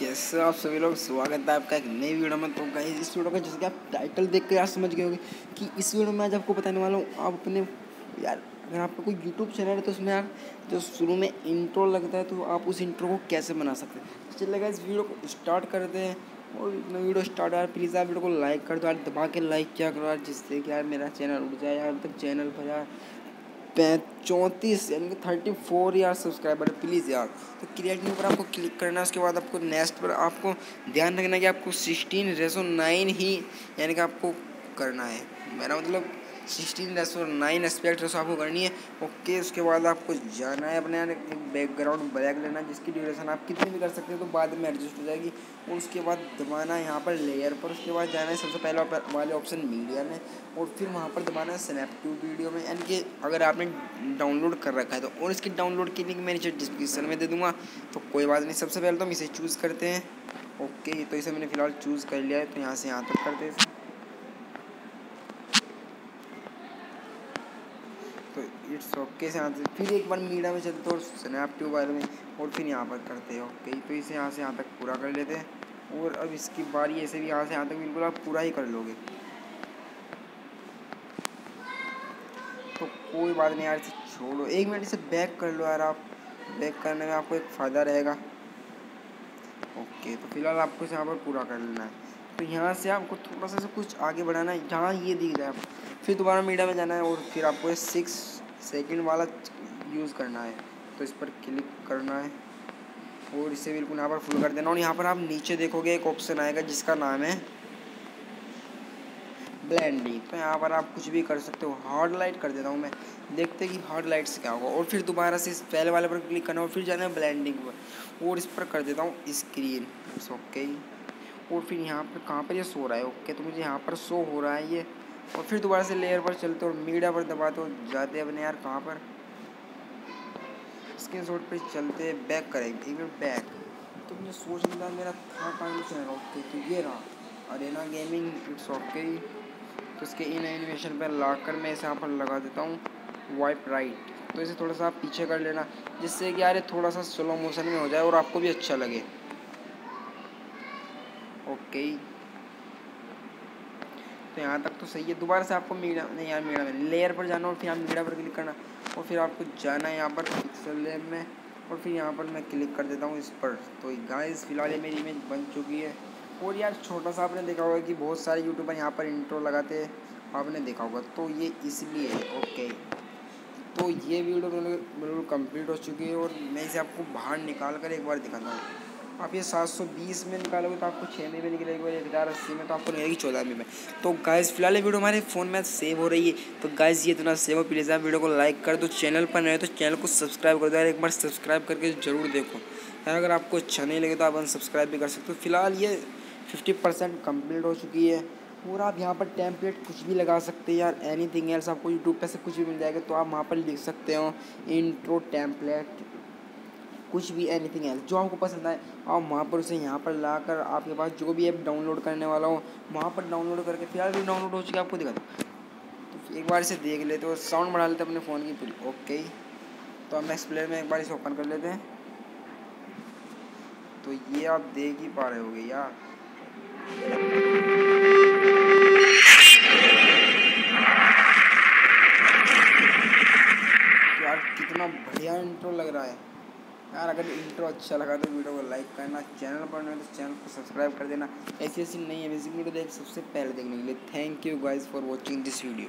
कैसे आप सभी लोग? स्वागत है आपका एक नई वीडियो में। तो गाइस इस वीडियो का जैसे कि आप टाइटल देख कर यार समझ गए होंगे कि इस वीडियो में आज आपको बताने वाला हूँ, आप अपने यार, अगर आपका कोई यूट्यूब चैनल है तो उसमें यार, जो शुरू में इंट्रो लगता है तो आप उस इंट्रो को कैसे बना सकते हैं? तो चलिए इस वीडियो को स्टार्ट करते हैं। और वीडियो स्टार्ट यार प्लीज़ आप वीडियो को लाइक कर दो यार, दबा के लाइक क्या करो यार, जिससे कि यार मेरा चैनल उठ जाए यार तक चैनल पर यार चौंतीस यानी कि थर्टी फोर यार सब्सक्राइबर प्लीज़ यार। तो क्रिएटिव पर आपको क्लिक करना है, उसके बाद आपको नेक्स्ट पर आपको ध्यान रखना कि आपको सिक्सटीन रेसो नाइन ही यानी कि आपको करना है। मेरा मतलब sixteen ratio nine aspect ratio आपको करनी है। ओके उसके बाद आपको जाना है अपने यार बैकग्राउंड ब्लैक लेना, जिसकी ड्यूरेशन आप कितनी भी कर सकते हो तो बाद में एडजस्ट हो जाएगी। और उसके बाद दबाना है यहाँ पर लेयर पर, उसके बाद जाना है सबसे पहले वाले ऑप्शन मीडिया में, और फिर वहाँ पर दबाना है स्नैप टू वीडियो में। यानी कि अगर आपने डाउनलोड कर रखा है तो और इसकी डाउनलोड की लिंक मैं नीचे डिस्क्रिप्शन में दे दूँगा। तो कोई बात नहीं, सबसे पहले तो हम इसे चूज़ करते हैं। ओके तो इसे मैंने फ़िलहाल चूज़ कर लिया है तो यहाँ से यहाँ तक करते हैं तो इट्स ओके से यहाँ से फिर एक बार मीडिया में चलते और स्नैप ट्यूब में, और फिर यहाँ पर करते हैं। ओके तो इसे यहाँ से यहाँ तक पूरा कर लेते हैं। और अब इसकी बारी ऐसे भी यहाँ से यहाँ तक बिल्कुल आप पूरा ही कर लोगे। तो कोई बात नहीं यार, इसे छोड़ो। एक मिनट इसे बैक कर लो यार आप। बैक करने में आपको एक फ़ायदा रहेगा। ओके तो फ़िलहाल आपको इसे यहाँ पर पूरा कर लेना है। तो यहाँ से आपको थोड़ा सा कुछ आगे बढ़ाना है। जहाँ ये दिख जाए फिर दोबारा मीडिया में जाना है और फिर आपको सिक्स सेकंड वाला यूज़ करना है तो इस पर क्लिक करना है। और इसे बिल्कुल यहाँ पर फुल कर देना और यहाँ पर आप नीचे देखोगे एक ऑप्शन आएगा जिसका नाम है ब्लेंडिंग तो यहाँ पर आप कुछ भी कर सकते हो। हार्ड लाइट कर देता हूँ मैं। देखते कि हार्ड लाइट से क्या होगा। और फिर दोबारा से इस पहले वाले पर क्लिक करना और फिर जाना है ब्लैंडिंग पर। और इस पर कर देता हूँ स्क्रीन ओके और फिर यहाँ पर कहाँ पर ये सो रहा है? ओके तो मुझे यहाँ पर शो हो रहा है ये। और फिर दोबारा से लेयर पर चलते और मीडिया पर दबाते और जाते अपने यार कहाँ पर? स्क्रीन शॉट पर चलते बैक करेंगे एक मिनट बैक तो मुझे सोच रहा मेरा था कहाँ चलेगा ओके तो ये रहा। अरेना गेमिंग इट्स ओके तो इसके इन एनिमेशन पर ला कर मैं इसे यहाँ पर लगा देता हूँ। वाइप राइट तो इसे थोड़ा सा पीछे कर लेना, जिससे कि यार थोड़ा सा स्लो मोशन में हो जाए और आपको भी अच्छा लगे। ओके तो यहाँ तक तो सही है। दोबारा से आपको मीडिया नहीं यार, मीडिया में लेयर पर जाना और फिर यहाँ मीडिया पर क्लिक करना। और फिर आपको जाना है यहाँ पर पिक्सल लेयर में। और फिर यहाँ पर मैं क्लिक कर देता हूँ इस पर। तो गाइस फ़िलहाल ये मेरी इमेज बन चुकी है। और यार, छोटा सा आपने देखा होगा कि बहुत सारे यूट्यूबर यहाँ पर इंट्रो लगाते हैं। आपने देखा होगा। तो ये इसलिए ओके तो ये वीडियो बिल्कुल कंप्लीट हो चुकी है। और मैं इसे आपको बाहर निकाल कर एक बार दिखाता हूँ। आप ये 720 में निकालोगे तो आपको छः में भी निकलेगी एक हज़ार अस्सी में तो आपको निकलेगी चौदह में तो गाइज़ फ़िलहाल ये वीडियो हमारे फ़ोन में सेव हो रही है। तो गाइज़ ये इतना सेव हो प्लीज़ आप वीडियो को लाइक कर दो। चैनल पर नए तो चैनल को सब्सक्राइब कर दो यार। एक बार सब्सक्राइब करके ज़रूर देखो। यार, अगर आपको अच्छा नहीं लगे तो आप अनसब्सक्राइब भी कर सकते हो। फ़िलहाल ये फिफ्टी परसेंट कंप्लीट हो चुकी है। और आप यहाँ पर टेम्पलेट कुछ भी लगा सकते हैं यार। एनी थिंग एल्स आपको यूट्यूब पे से कुछ भी मिल जाएगा तो आप वहाँ पर लिख सकते हो। इंट्रो टेम्पलेट कुछ भी एनीथिंग एल्स जो आपको पसंद आए, आप वहाँ पर उसे यहाँ पर ला कर आपके पास जो भी ऐप डाउनलोड करने वाला हो, वहाँ पर डाउनलोड करके फ़िलहाल भी डाउनलोड हो चुकी है, आपको दिखा दो। तो एक बार इसे देख लेते और साउंड बढ़ा लेते अपने फ़ोन की पूरी ओके तो हम एक्सप्लेयर में एक बार इसे ओपन कर लेते हैं। तो ये आप देख ही पा रहे होगे यार। यार कितना बढ़िया इंट्रो लग रहा है। यार, अगर इंट्रो अच्छा लगा तो वीडियो को लाइक करना चैनल पर नहीं तो चैनल को सब्सक्राइब कर देना। ऐसी ऐसी नई अमेजिंग वीडियो देख सबसे पहले देखने के लिए thank you guys for watching this video